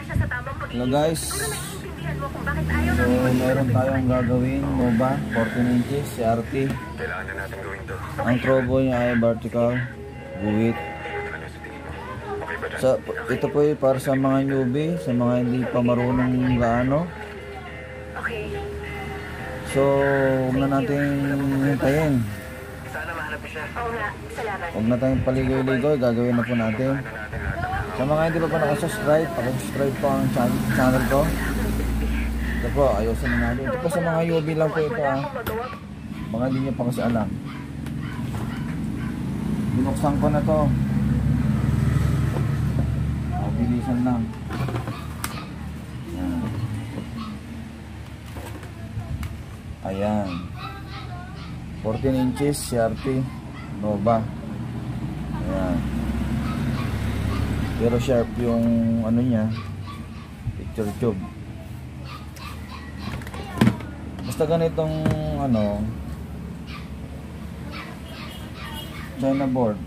Hello guys. So, meron tayong gagawin MOBA 14 inches CRT. Ang trobo niya ay vertical, guhit. Ano sa ito po ay para sa mga newbie, sa mga hindi pa marunong gaano. Okay. So, huwag na natin hintayin. Sana mahanap siya. Oo nga, salamat. Huwag na tayong paligoy-ligoy, gagawin na po natin. Sa mga hindi pa pa nakasubscribe, pakisubscribe po ang chan- channel ko. Ito po, ayusin na natin. Ito po sa mga newbie lang po ito ah. Mga hindi nyo pa kasi alam. Binuksan ko na to. Mabilisan lang. Yan. Ayan. 14 inches CRT Nova. Ayan. Pero sharp yung ano niya. Picture tube. Basta ganitong ano China board.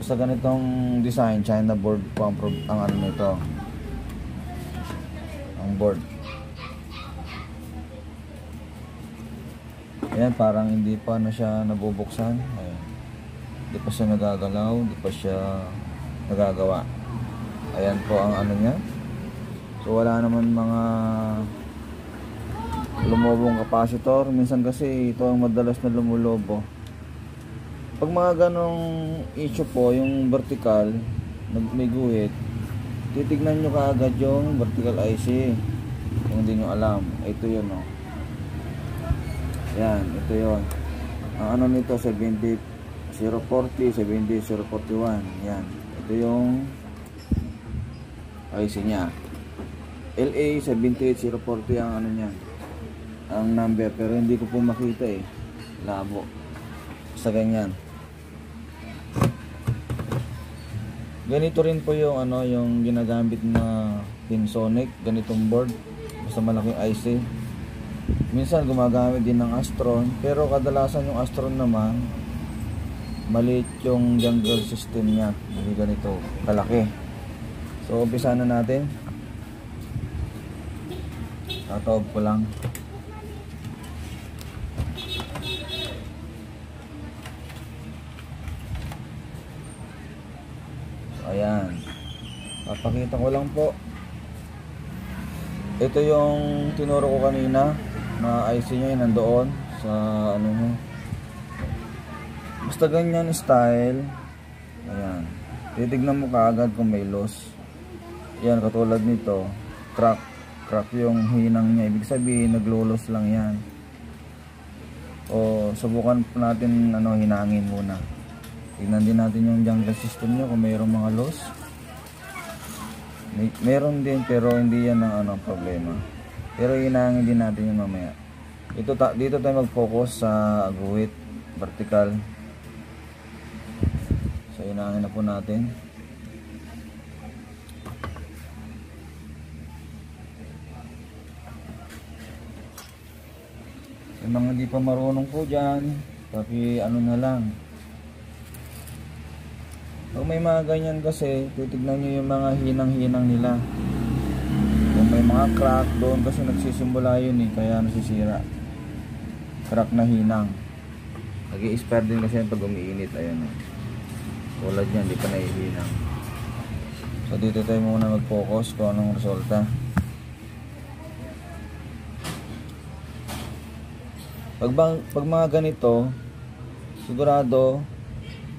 Basta ganitong design, China board po ang, ang ano nito. Ang board. Ayan, parang hindi pa na siya nabubuksan. Ayan. Hindi pa siya nagagalaw, hindi pa siya nagagawa. Ayan po ang ano niya. So wala naman mga lumobong capacitor. Minsan kasi ito ang madalas na lumulobo. Pag mga ganong issue po, yung vertical, may guhit, titignan nyo kaagad yung vertical IC. Kung hindi nyo alam, ito yun o. Yan, ito yun. Ang ano nito, 70 040, 70 041. Yan, ito yung IC niya. LA 78040 ang ano niya. Ang number pero hindi ko po makita eh. Labo. Sa ganyan. Ganito rin po yung ano yung ginagamit na Pinsonic ganitong board. Basta malaking IC minsan gumagamit din ng Astron pero kadalasan yung Astron naman maliit yung jungle system niya. Hindi ganito kalaki so umpisa na natin Tataob ko lang. So, ayan. Papakita ko lang po. Ito yung tinuro ko kanina na IC niya yung nandoon sa ano mo. Basta ganyan style. Ayan. Titignan mo kaagad kung may loss. Yan katulad nito. Crack crack yung hinang niya. Ibig sabihin naglolos lang yan. O subukan natin ano hinangin muna. Tignan din natin yung jungle system niya kung mayroong mga loss. May, meron din pero hindi yan ang ano problema. Pero hinangin din natin yung mamaya. Ito ta, dito tayo mag focus sa guhit vertical. So hinangin na po natin mga di pa marunong po dyan, paki ano na lang. Pag may mga ganyan kasi, titignan nyo yung mga hinang-hinang nila. Kung may mga crack doon kasi nagsisimula yun eh, kaya nasisira. Crack na hinang. nag expire din kasi pag umiinit, ayan o. Tulad yan, di pa naihinang. So dito tayo muna mag-focus kung anong resulta. Pag, pag mga ganito, sigurado,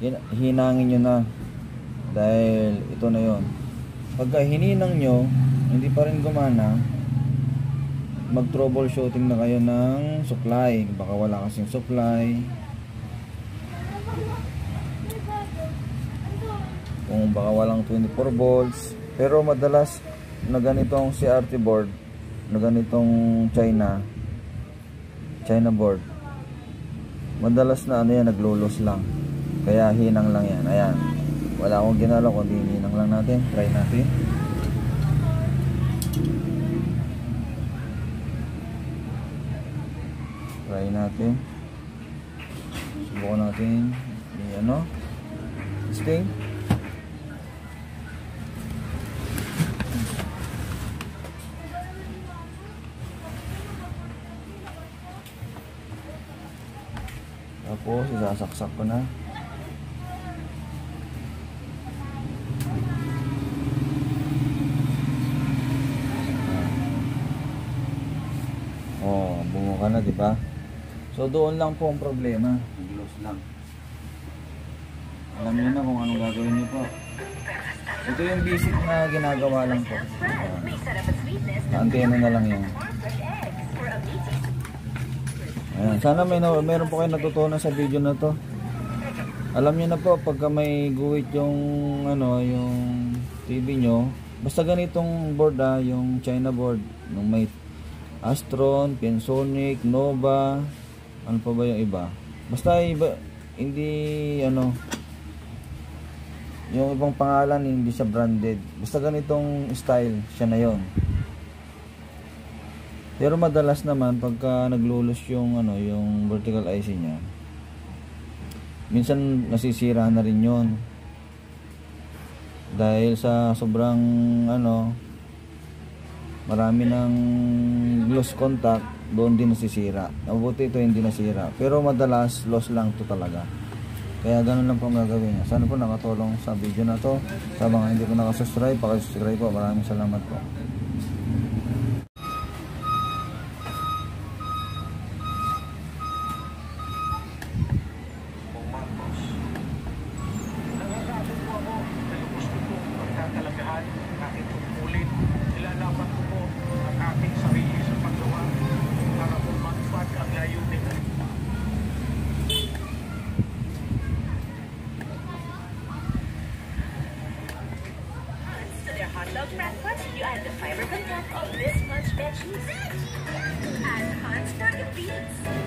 hin- hinangin nyo na. Dahil ito na yon. Pagka hininang nyo, hindi pa rin gumana, mag troubleshooting na kayo ng supply. Baka wala kasing supply. Kung baka walang 24 volts. Pero madalas na ganitong CRT board, na ganitong China, China board. Madalas na ano yan, naglulos lang. Kaya hinang lang yan. Ayan. Wala akong ginalaw kundi hinang lang natin. Try natin. Try natin. Subukan natin. Yung ano. Sting. Tapos, isasaksak ko na. Oh, bungo ka na, di ba? So, doon lang po ang problema. Nag-loss lang. Alam niyo na kung anong gagawin niyo po. Ito yung basic na ginagawa lang po. Na Antena na lang yun. Ayan. Sana may na, meron po kayo natutunan sa video na to. Alam niyo na po pagka may guhit yung ano, yung TV nyo, basta ganitong board ah, yung China board, yung may Astron, Pensonic, Nova, ano pa ba yung iba? Basta iba, hindi ano, yung ibang pangalan hindi siya branded. Basta ganitong style, siya na yon. Pero madalas naman pagka naglulos yung ano, yung vertical IC niya, minsan nasisira na rin 'yon. Dahil sa sobrang ano, marami ng loose contact, doon din nasisira. Mabuti ito hindi nasira. Pero madalas loss lang to talaga. Kaya ganun lang po ang gagawin niya. Sana po nakatulong sa video na to. Sa mga hindi po nakasubscribe, pakisubscribe po. Maraming salamat po. beats.